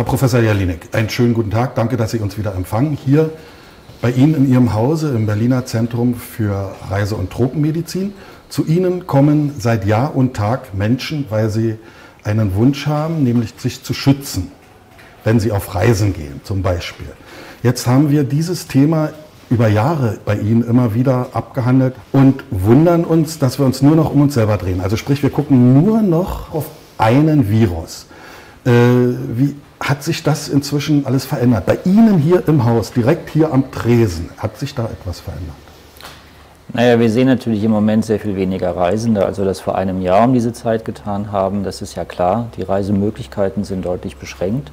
Herr Professor Jelinek, einen schönen guten Tag. Danke, dass Sie uns wieder empfangen. Hier bei Ihnen in Ihrem Hause im Berliner Zentrum für Reise- und Tropenmedizin. Zu Ihnen kommen seit Jahr und Tag Menschen, weil sie einen Wunsch haben, nämlich sich zu schützen, wenn sie auf Reisen gehen zum Beispiel. Jetzt haben wir dieses Thema über Jahre bei Ihnen immer wieder abgehandelt und wundern uns, dass wir uns nur noch um uns selber drehen. Also sprich, wir gucken nur noch auf einen Virus. Äh, wie hat sich das inzwischen alles verändert? Bei Ihnen hier im Haus, direkt hier am Tresen, hat sich da etwas verändert? Naja, wir sehen natürlich im Moment sehr viel weniger Reisende, als wir das vor einem Jahr um diese Zeit getan haben. Das ist ja klar. Die Reisemöglichkeiten sind deutlich beschränkt.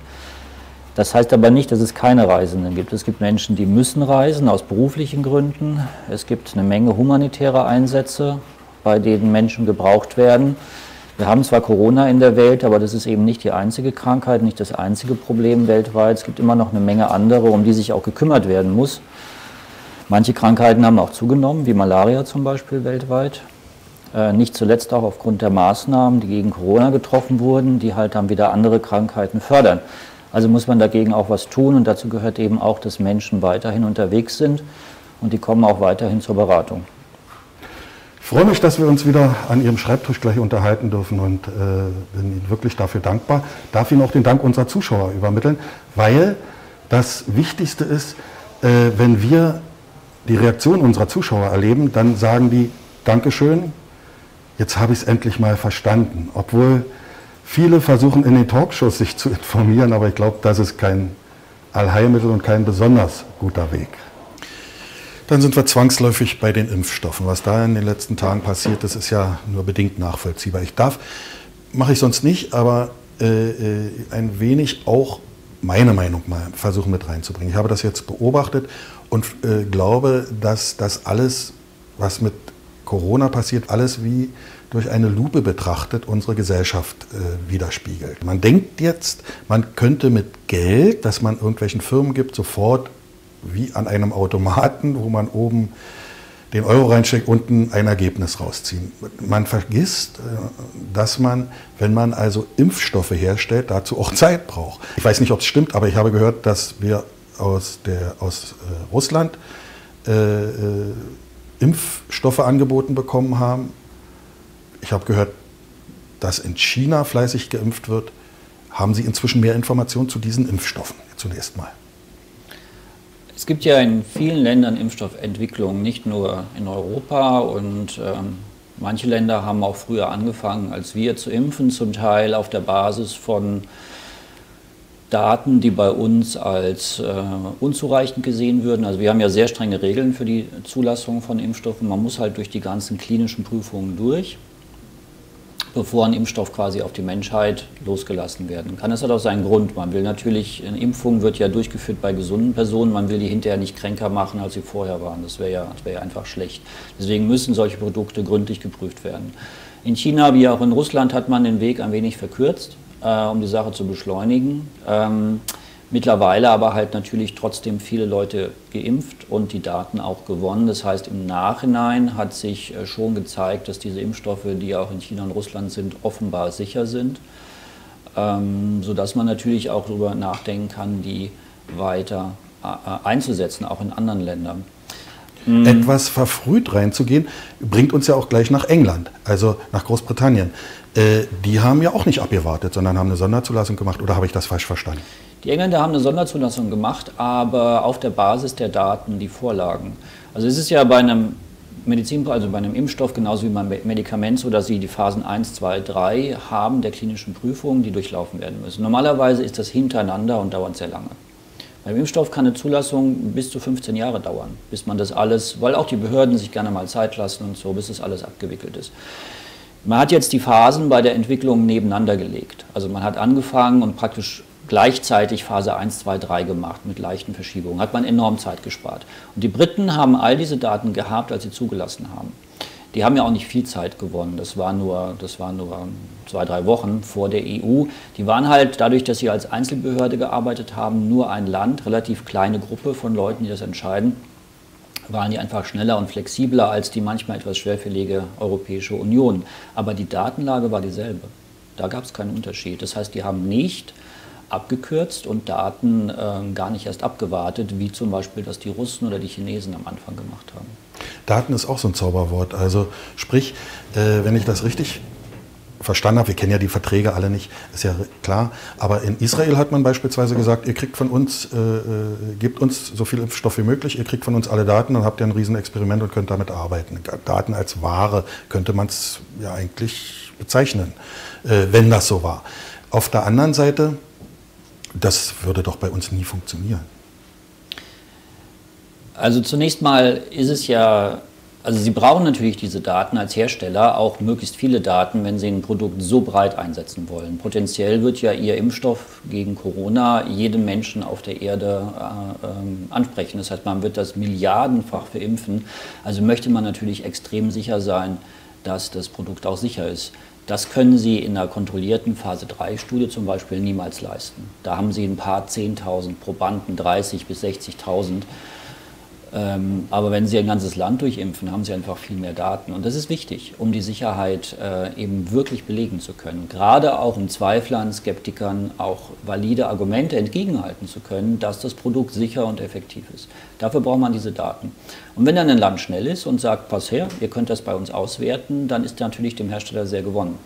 Das heißt aber nicht, dass es keine Reisenden gibt. Es gibt Menschen, die müssen reisen aus beruflichen Gründen. Es gibt eine Menge humanitärer Einsätze, bei denen Menschen gebraucht werden. Wir haben zwar Corona in der Welt, aber das ist eben nicht die einzige Krankheit, nicht das einzige Problem weltweit. Es gibt immer noch eine Menge andere, um die sich auch gekümmert werden muss. Manche Krankheiten haben auch zugenommen, wie Malaria zum Beispiel weltweit. Äh, nicht zuletzt auch aufgrund der Maßnahmen, die gegen Corona getroffen wurden, die halt dann wieder andere Krankheiten fördern. Also muss man dagegen auch was tun und dazu gehört eben auch, dass Menschen weiterhin unterwegs sind und die kommen auch weiterhin zur Beratung. Ich freue mich, dass wir uns wieder an Ihrem Schreibtisch gleich unterhalten dürfen und äh, bin Ihnen wirklich dafür dankbar. Darf Ihnen auch den Dank unserer Zuschauer übermitteln, weil das Wichtigste ist, äh, wenn wir die Reaktion unserer Zuschauer erleben, dann sagen die, Dankeschön, jetzt habe ich es endlich mal verstanden. Obwohl viele versuchen in den Talkshows sich zu informieren, aber ich glaube, das ist kein Allheilmittel und kein besonders guter Weg. Dann sind wir zwangsläufig bei den Impfstoffen. Was da in den letzten Tagen passiert ist, ist ja nur bedingt nachvollziehbar. Ich darf, mache ich sonst nicht, aber äh, äh, ein wenig auch meine Meinung mal versuchen mit reinzubringen. Ich habe das jetzt beobachtet und äh, glaube, dass das alles, was mit Corona passiert, alles wie durch eine Lupe betrachtet unsere Gesellschaft äh, widerspiegelt. Man denkt jetzt, man könnte mit Geld, das man irgendwelchen Firmen gibt, sofort wie an einem Automaten, wo man oben den Euro reinsteckt, unten ein Ergebnis rausziehen. Man vergisst, äh, dass man, wenn man also Impfstoffe herstellt, dazu auch Zeit braucht. Ich weiß nicht, ob es stimmt, aber ich habe gehört, dass wir aus, der, aus äh, Russland äh, äh, Impfstoffe angeboten bekommen haben. Ich habe gehört, dass in China fleißig geimpft wird. Haben Sie inzwischen mehr Informationen zu diesen Impfstoffen zunächst mal? Es gibt ja in vielen Ländern Impfstoffentwicklung, nicht nur in Europa. Und ähm, manche Länder haben auch früher angefangen als wir zu impfen, zum Teil auf der Basis von Daten, die bei uns als äh, unzureichend gesehen würden. Also wir haben ja sehr strenge Regeln für die Zulassung von Impfstoffen. Man muss halt durch die ganzen klinischen Prüfungen durch bevor ein Impfstoff quasi auf die Menschheit losgelassen werden kann. Das hat auch seinen Grund. Man will natürlich, eine Impfung wird ja durchgeführt bei gesunden Personen, man will die hinterher nicht kränker machen, als sie vorher waren. Das wäre ja, wär ja einfach schlecht. Deswegen müssen solche Produkte gründlich geprüft werden. In China wie auch in Russland hat man den Weg ein wenig verkürzt, äh, um die Sache zu beschleunigen. Ähm, Mittlerweile aber halt natürlich trotzdem viele Leute geimpft und die Daten auch gewonnen. Das heißt, im Nachhinein hat sich äh, schon gezeigt, dass diese Impfstoffe, die auch in China und Russland sind, offenbar sicher sind, ähm, sodass man natürlich auch darüber nachdenken kann, die weiter äh, einzusetzen, auch in anderen Ländern. Mhm. Etwas verfrüht reinzugehen, bringt uns ja auch gleich nach England, also nach Großbritannien. Äh, die haben ja auch nicht abgewartet, sondern haben eine Sonderzulassung gemacht. Oder habe ich das falsch verstanden? Die Engländer haben eine Sonderzulassung gemacht, aber auf der Basis der Daten, die vorlagen. Also es ist ja bei einem Medizin, also bei einem Impfstoff genauso wie beim Medikament so, dass sie die Phasen 1, 2, 3 haben der klinischen Prüfungen, die durchlaufen werden müssen. Normalerweise ist das hintereinander und dauert sehr lange. Beim Impfstoff kann eine Zulassung bis zu 15 Jahre dauern, bis man das alles, weil auch die Behörden sich gerne mal Zeit lassen und so, bis das alles abgewickelt ist. Man hat jetzt die Phasen bei der Entwicklung nebeneinander gelegt. Also man hat angefangen und praktisch gleichzeitig Phase 1, 2, 3 gemacht mit leichten Verschiebungen. Hat man enorm Zeit gespart. Und die Briten haben all diese Daten gehabt, als sie zugelassen haben. Die haben ja auch nicht viel Zeit gewonnen. Das war nur, das war nur zwei, drei Wochen vor der EU. Die waren halt dadurch, dass sie als Einzelbehörde gearbeitet haben, nur ein Land, relativ kleine Gruppe von Leuten, die das entscheiden, waren die einfach schneller und flexibler als die manchmal etwas schwerfällige Europäische Union. Aber die Datenlage war dieselbe. Da gab es keinen Unterschied. Das heißt, die haben nicht abgekürzt und Daten äh, gar nicht erst abgewartet, wie zum Beispiel das die Russen oder die Chinesen am Anfang gemacht haben. Daten ist auch so ein Zauberwort. Also sprich, äh, wenn ich das richtig verstanden habe, wir kennen ja die Verträge alle nicht, ist ja klar, aber in Israel hat man beispielsweise gesagt, ihr kriegt von uns, äh, äh gebt uns so viel Impfstoff wie möglich, ihr kriegt von uns alle Daten, dann habt ihr ein Riesenexperiment und könnt damit arbeiten. Daten als Ware könnte man es ja eigentlich bezeichnen, äh, wenn das so war. Auf der anderen Seite, das würde doch bei uns nie funktionieren. Also zunächst mal ist es ja, also Sie brauchen natürlich diese Daten als Hersteller, auch möglichst viele Daten, wenn Sie ein Produkt so breit einsetzen wollen. Potenziell wird ja Ihr Impfstoff gegen Corona jeden Menschen auf der Erde äh, äh, ansprechen. Das heißt, man wird das milliardenfach verimpfen. Also möchte man natürlich extrem sicher sein, dass das Produkt auch sicher ist. Das können Sie in einer kontrollierten Phase-3-Studie zum Beispiel niemals leisten. Da haben Sie ein paar 10.000 Probanden, 30.000 bis 60.000. Ähm, aber wenn Sie ein ganzes Land durchimpfen, haben Sie einfach viel mehr Daten. Und das ist wichtig, um die Sicherheit äh, eben wirklich belegen zu können. Gerade auch um Zweiflern, Skeptikern auch valide Argumente entgegenhalten zu können, dass das Produkt sicher und effektiv ist. Dafür braucht man diese Daten. Und wenn dann ein Land schnell ist und sagt, pass her, ihr könnt das bei uns auswerten, dann ist natürlich dem Hersteller sehr gewonnen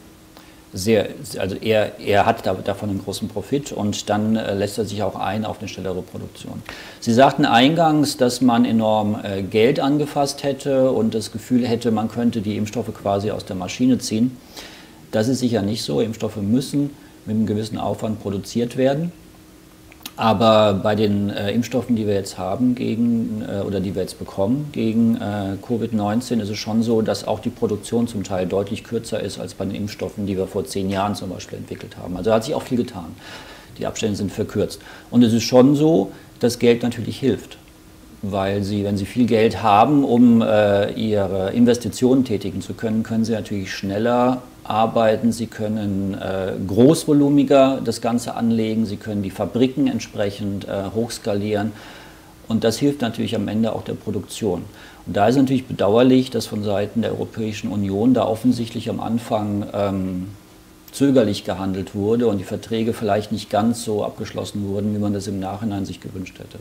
sehr, also er, er hat davon einen großen Profit und dann äh, lässt er sich auch ein auf eine schnellere Produktion. Sie sagten eingangs, dass man enorm äh, Geld angefasst hätte und das Gefühl hätte, man könnte die Impfstoffe quasi aus der Maschine ziehen. Das ist sicher nicht so. Impfstoffe müssen mit einem gewissen Aufwand produziert werden. Aber bei den äh, Impfstoffen, die wir jetzt haben gegen äh, oder die wir jetzt bekommen gegen äh, Covid-19, ist es schon so, dass auch die Produktion zum Teil deutlich kürzer ist als bei den Impfstoffen, die wir vor zehn Jahren zum Beispiel entwickelt haben. Also hat sich auch viel getan. Die Abstände sind verkürzt. Und es ist schon so, dass Geld natürlich hilft. Weil sie, wenn sie viel Geld haben, um äh, ihre Investitionen tätigen zu können, können sie natürlich schneller arbeiten, sie können äh, großvolumiger das Ganze anlegen, sie können die Fabriken entsprechend äh, hochskalieren und das hilft natürlich am Ende auch der Produktion. Und da ist natürlich bedauerlich, dass von Seiten der Europäischen Union da offensichtlich am Anfang ähm, zögerlich gehandelt wurde und die Verträge vielleicht nicht ganz so abgeschlossen wurden, wie man das im Nachhinein sich gewünscht hätte.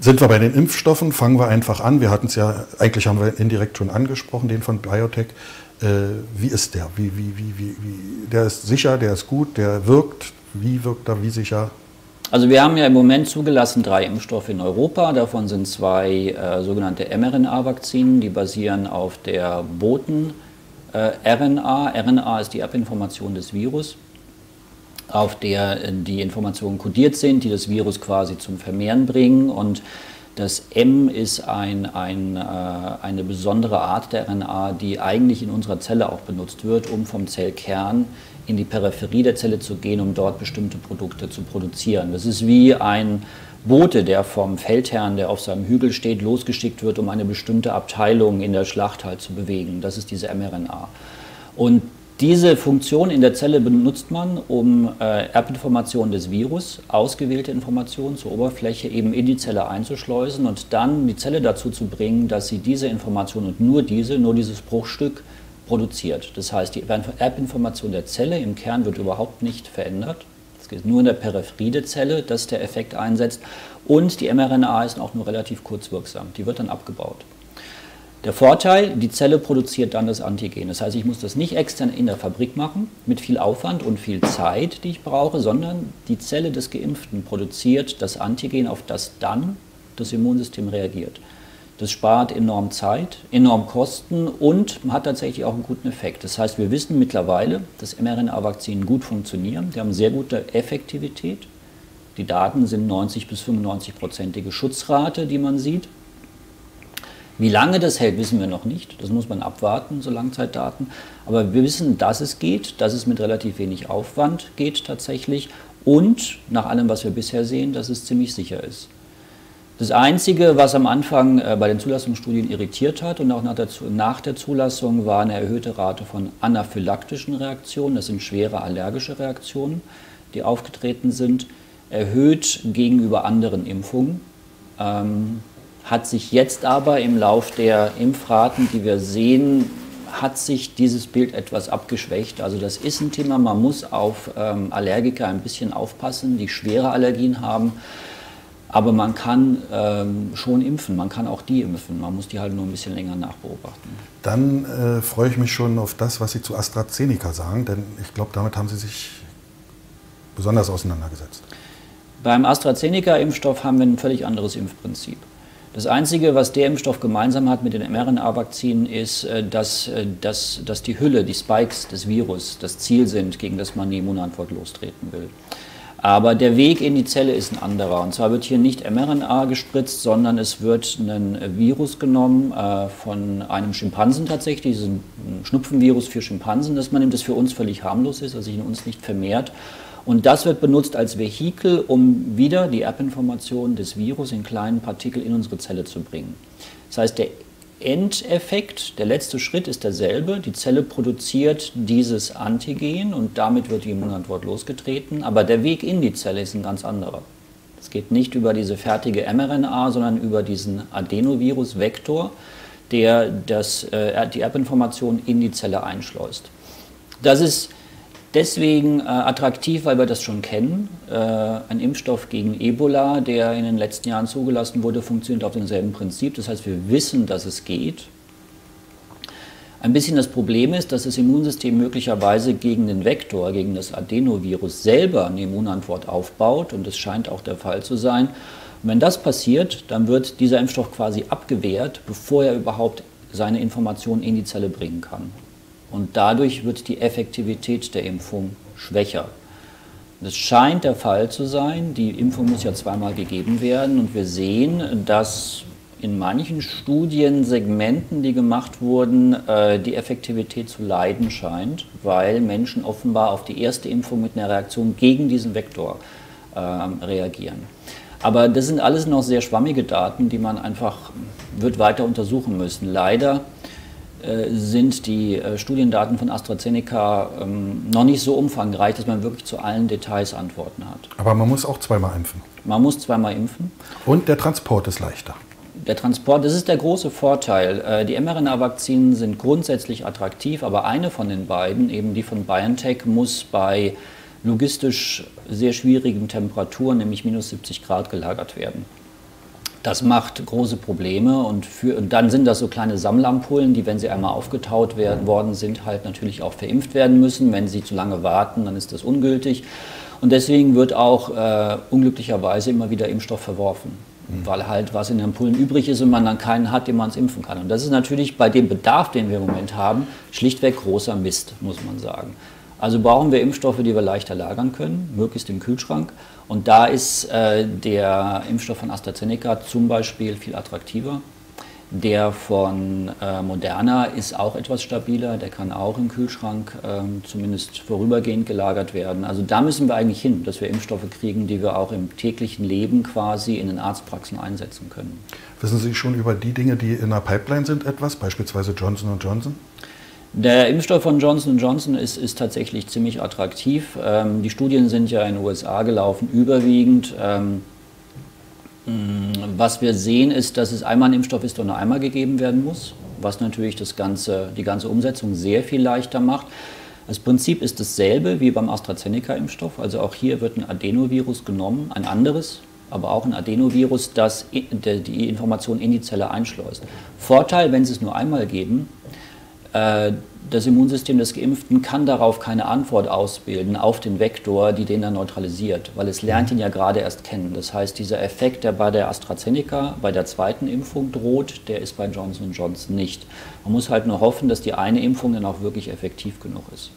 Sind wir bei den Impfstoffen, fangen wir einfach an. Wir hatten es ja, eigentlich haben wir indirekt schon angesprochen, den von Biotech. Äh, wie ist der? Wie, wie, wie, wie, wie, der ist sicher, der ist gut, der wirkt. Wie wirkt er, wie sicher? Also wir haben ja im Moment zugelassen drei Impfstoffe in Europa. Davon sind zwei äh, sogenannte mRNA-Vakzinen, die basieren auf der Boten-RNA. Äh, RNA ist die Erbinformation des Virus, auf der äh, die Informationen kodiert sind, die das Virus quasi zum Vermehren bringen. Und das M ist ein, ein, äh, eine besondere Art der RNA, die eigentlich in unserer Zelle auch benutzt wird, um vom Zellkern in die Peripherie der Zelle zu gehen, um dort bestimmte Produkte zu produzieren. Das ist wie ein Bote, der vom Feldherrn, der auf seinem Hügel steht, losgeschickt wird, um eine bestimmte Abteilung in der Schlacht halt zu bewegen. Das ist diese mRNA. Und diese Funktion in der Zelle benutzt man, um äh, Erbinformationen des Virus, ausgewählte Informationen zur Oberfläche eben in die Zelle einzuschleusen und dann die Zelle dazu zu bringen, dass sie diese Information und nur diese, nur dieses Bruchstück produziert. Das heißt, die Erbinformation der Zelle im Kern wird überhaupt nicht verändert. Es geht nur in der Peripherie der Zelle, dass der Effekt einsetzt. Und die mRNA ist auch nur relativ kurzwirksam. Die wird dann abgebaut. Der Vorteil, die Zelle produziert dann das Antigen. Das heißt, ich muss das nicht extern in der Fabrik machen, mit viel Aufwand und viel Zeit, die ich brauche, sondern die Zelle des Geimpften produziert das Antigen, auf das dann das Immunsystem reagiert. Das spart enorm Zeit, enorm Kosten und hat tatsächlich auch einen guten Effekt. Das heißt, wir wissen mittlerweile, dass mRNA-Vakzinen gut funktionieren. Die haben sehr gute Effektivität. Die Daten sind 90 bis 95-prozentige Schutzrate, die man sieht. Wie lange das hält, wissen wir noch nicht. Das muss man abwarten, so Langzeitdaten. Aber wir wissen, dass es geht, dass es mit relativ wenig Aufwand geht tatsächlich und nach allem, was wir bisher sehen, dass es ziemlich sicher ist. Das Einzige, was am Anfang äh, bei den Zulassungsstudien irritiert hat und auch nach der, Zulassung, war eine erhöhte Rate von anaphylaktischen Reaktionen. Das sind schwere allergische Reaktionen, die aufgetreten sind, erhöht gegenüber anderen Impfungen. Ähm, hat sich jetzt aber im Lauf der Impfraten, die wir sehen, hat sich dieses Bild etwas abgeschwächt. Also das ist ein Thema, man muss auf ähm, Allergiker ein bisschen aufpassen, die schwere Allergien haben. Aber man kann ähm, schon impfen, man kann auch die impfen. Man muss die halt nur ein bisschen länger nachbeobachten. Dann äh, freue ich mich schon auf das, was Sie zu AstraZeneca sagen, denn ich glaube, damit haben Sie sich besonders auseinandergesetzt. Beim AstraZeneca-Impfstoff haben wir ein völlig anderes Impfprinzip. Das Einzige, was der Impfstoff gemeinsam hat mit den mRNA-Vakzinen, ist, äh, dass, äh, dass, dass die Hülle, die Spikes des Virus das Ziel sind, gegen das man die Immunantwort lostreten will. Aber der Weg in die Zelle ist ein anderer. Und zwar wird hier nicht mRNA gespritzt, sondern es wird ein Virus genommen äh, von einem Schimpansen tatsächlich, dieses Schnupfenvirus für Schimpansen, das man nimmt, das für uns völlig harmlos ist, also sich in uns nicht vermehrt. Und das wird benutzt als Vehikel, um wieder die Erbinformation des Virus in kleinen Partikeln in unsere Zelle zu bringen. Das heißt, der Endeffekt, der letzte Schritt ist derselbe. Die Zelle produziert dieses Antigen und damit wird die Immunantwort losgetreten. Aber der Weg in die Zelle ist ein ganz anderer. Es geht nicht über diese fertige mRNA, sondern über diesen Adenovirus-Vektor, der das, äh, die Erbinformation in die Zelle einschleust. Das ist deswegen äh, attraktiv, weil wir das schon kennen. Äh, ein Impfstoff gegen Ebola, der in den letzten Jahren zugelassen wurde, funktioniert auf demselben Prinzip. Das heißt, wir wissen, dass es geht. Ein bisschen das Problem ist, dass das Immunsystem möglicherweise gegen den Vektor, gegen das Adenovirus selber eine Immunantwort aufbaut und das scheint auch der Fall zu sein. Und wenn das passiert, dann wird dieser Impfstoff quasi abgewehrt, bevor er überhaupt seine Informationen in die Zelle bringen kann. Und dadurch wird die Effektivität der Impfung schwächer. Das scheint der Fall zu sein. Die Impfung muss ja zweimal gegeben werden. Und wir sehen, dass in manchen Studiensegmenten, die gemacht wurden, äh, die Effektivität zu leiden scheint, weil Menschen offenbar auf die erste Impfung mit einer Reaktion gegen diesen Vektor ähm, reagieren. Aber das sind alles noch sehr schwammige Daten, die man einfach wird weiter untersuchen müssen. Leider sind die äh, Studiendaten von AstraZeneca ähm, noch nicht so umfangreich, dass man wirklich zu allen Details Antworten hat. Aber man muss auch zweimal impfen. Man muss zweimal impfen. Und der Transport ist leichter. Der Transport, das ist der große Vorteil. Äh, die mRNA-Vakzinen sind grundsätzlich attraktiv, aber eine von den beiden, eben die von BioNTech, muss bei logistisch sehr schwierigen Temperaturen, nämlich minus 70 Grad, gelagert werden. Das macht große Probleme und, für, und dann sind das so kleine Sammelampullen, die, wenn sie einmal aufgetaut werden, worden sind, halt natürlich auch verimpft werden müssen. Wenn sie zu lange warten, dann ist das ungültig. Und deswegen wird auch äh, unglücklicherweise immer wieder Impfstoff verworfen, mhm. weil halt was in den Ampullen übrig ist und man dann keinen hat, den man es impfen kann. Und das ist natürlich bei dem Bedarf, den wir im Moment haben, schlichtweg großer Mist, muss man sagen. Also brauchen wir Impfstoffe, die wir leichter lagern können, möglichst im Kühlschrank. Und da ist äh, der Impfstoff von AstraZeneca zum Beispiel viel attraktiver. Der von äh, Moderna ist auch etwas stabiler, der kann auch im Kühlschrank äh, zumindest vorübergehend gelagert werden. Also da müssen wir eigentlich hin, dass wir Impfstoffe kriegen, die wir auch im täglichen Leben quasi in den Arztpraxen einsetzen können. Wissen Sie schon über die Dinge, die in der Pipeline sind, etwas, beispielsweise Johnson Johnson? Der Impfstoff von Johnson Johnson ist, ist tatsächlich ziemlich attraktiv. Ähm, die Studien sind ja in den USA gelaufen, überwiegend. Ähm, was wir sehen, ist, dass es einmal ein Impfstoff ist, der nur einmal gegeben werden muss, was natürlich das ganze, die ganze Umsetzung sehr viel leichter macht. Das Prinzip ist dasselbe wie beim AstraZeneca-Impfstoff. Also auch hier wird ein Adenovirus genommen, ein anderes, aber auch ein Adenovirus, das die Information in die Zelle einschleust. Vorteil, wenn Sie es nur einmal geben, das Immunsystem des Geimpften kann darauf keine Antwort ausbilden auf den Vektor, die den dann neutralisiert, weil es lernt ihn ja gerade erst kennen. Das heißt, dieser Effekt, der bei der AstraZeneca, bei der zweiten Impfung droht, der ist bei Johnson Johnson nicht. Man muss halt nur hoffen, dass die eine Impfung dann auch wirklich effektiv genug ist.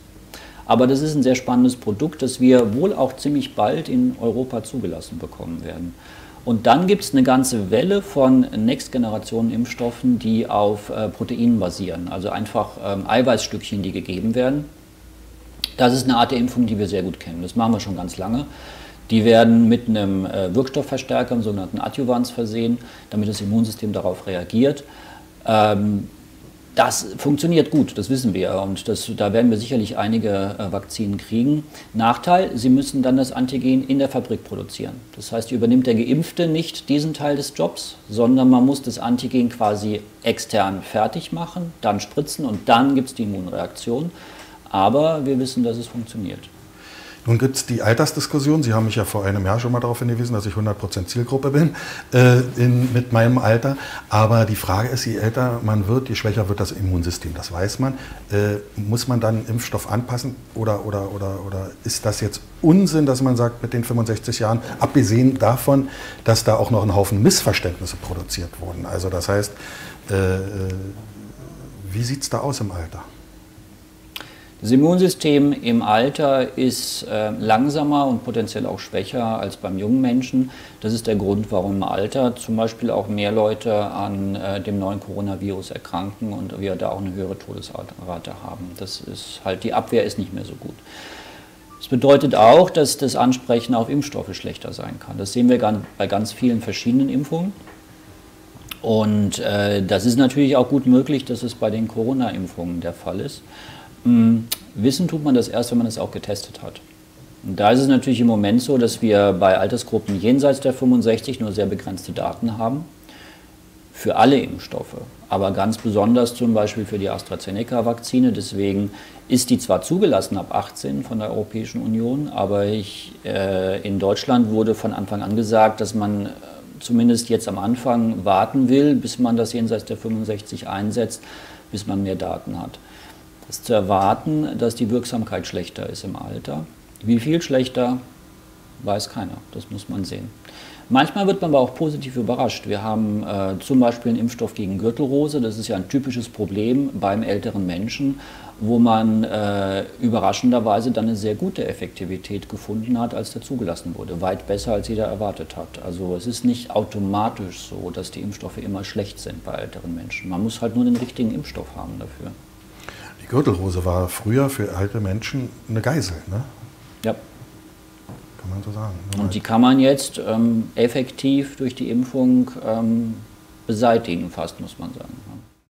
Aber das ist ein sehr spannendes Produkt, das wir wohl auch ziemlich bald in Europa zugelassen bekommen werden. Und dann gibt es eine ganze Welle von Next-Generation-Impfstoffen, die auf äh, Proteinen basieren, also einfach ähm, Eiweißstückchen, die gegeben werden. Das ist eine Art der Impfung, die wir sehr gut kennen. Das machen wir schon ganz lange. Die werden mit einem äh, Wirkstoffverstärker, einem sogenannten Adjuvans, versehen, damit das Immunsystem darauf reagiert. Ähm, Das funktioniert gut, das wissen wir. Und das, da werden wir sicherlich einige äh, Vakzinen kriegen. Nachteil, Sie müssen dann das Antigen in der Fabrik produzieren. Das heißt, übernimmt der Geimpfte nicht diesen Teil des Jobs, sondern man muss das Antigen quasi extern fertig machen, dann spritzen und dann gibt es die Immunreaktion. Aber wir wissen, dass es funktioniert. Nun gibt es die Altersdiskussion. Sie haben mich ja vor einem Jahr schon mal darauf hingewiesen, dass ich 100% Zielgruppe bin äh, in, mit meinem Alter. Aber die Frage ist, je älter man wird, je schwächer wird das Immunsystem. Das weiß man. Äh, muss man dann Impfstoff anpassen oder, oder, oder, oder ist das jetzt Unsinn, dass man sagt, mit den 65 Jahren, abgesehen davon, dass da auch noch ein Haufen Missverständnisse produziert wurden. Also das heißt, äh, äh wie sieht es da aus im Alter? Das Immunsystem im Alter ist äh, langsamer und potenziell auch schwächer als beim jungen Menschen. Das ist der Grund, warum im Alter zum Beispiel auch mehr Leute an äh, dem neuen Coronavirus erkranken und wir da auch eine höhere Todesrate haben. Das ist halt, die Abwehr ist nicht mehr so gut. Das bedeutet auch, dass das Ansprechen auf Impfstoffe schlechter sein kann. Das sehen wir bei ganz vielen verschiedenen Impfungen. Und äh, das ist natürlich auch gut möglich, dass es bei den Corona-Impfungen der Fall ist. Hm, wissen tut man das erst, wenn man es auch getestet hat. Und da ist es natürlich im Moment so, dass wir bei Altersgruppen jenseits der 65 nur sehr begrenzte Daten haben. Für alle Impfstoffe, aber ganz besonders zum Beispiel für die AstraZeneca-Vakzine. Deswegen ist die zwar zugelassen ab 18 von der Europäischen Union, aber ich, äh, in Deutschland wurde von Anfang an gesagt, dass man äh, zumindest jetzt am Anfang warten will, bis man das jenseits der 65 einsetzt, bis man mehr Daten hat ist zu erwarten, dass die Wirksamkeit schlechter ist im Alter. Wie viel schlechter, weiß keiner. Das muss man sehen. Manchmal wird man aber auch positiv überrascht. Wir haben äh, zum Beispiel einen Impfstoff gegen Gürtelrose. Das ist ja ein typisches Problem beim älteren Menschen, wo man äh, überraschenderweise dann eine sehr gute Effektivität gefunden hat, als der zugelassen wurde. Weit besser, als jeder erwartet hat. Also es ist nicht automatisch so, dass die Impfstoffe immer schlecht sind bei älteren Menschen. Man muss halt nur den richtigen Impfstoff haben dafür. Die Gürtelrose war früher für alte Menschen eine Geisel, ne? Ja. Kann man so sagen. Und die kann man jetzt ähm, effektiv durch die Impfung ähm, beseitigen, fast, muss man sagen.